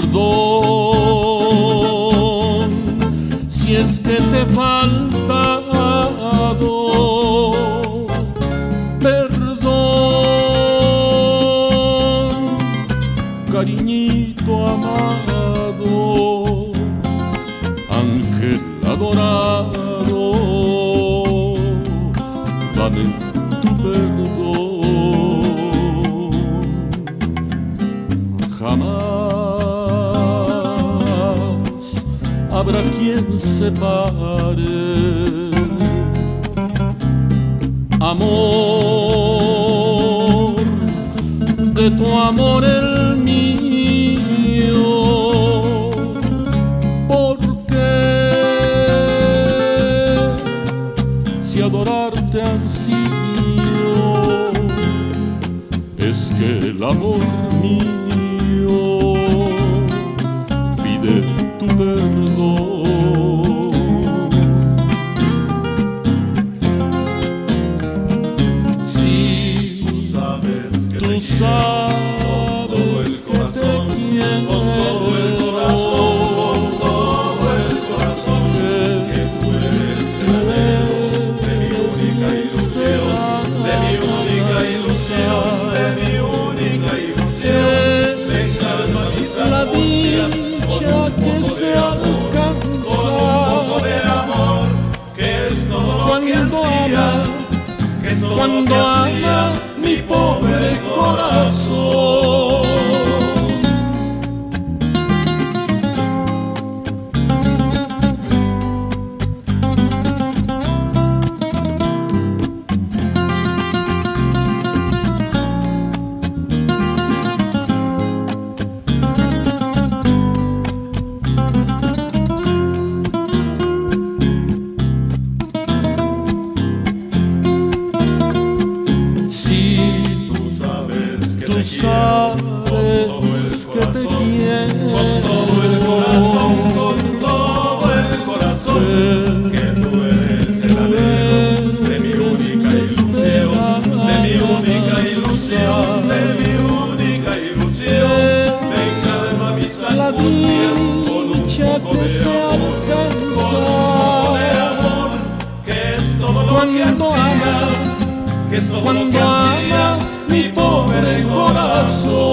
perdón si es que te falta. Perdón, cariñito amado, ángel adorado, dame habrá quien separe. Amor de tu amor el mío porque si adorarte ansío es que el amor mío te sabes todo el te corazón, con todo el corazón, con todo el corazón, que tú eres el anhelo de mi única ilusión, de mi única ilusión, de mi única ilusión. Me calma mis angustias con un poco de amor, pobre corazón. Sabes que te quiero, con todo el corazón, con todo el corazón, que tú eres el anhelo de mi única ilusión, de mi única ilusión, de mi única ilusión. Me calma mis angustias con un poco de amor, con amor, que es todo lo que ansía, que es todo lo que ansía mi pobre corazón. sou.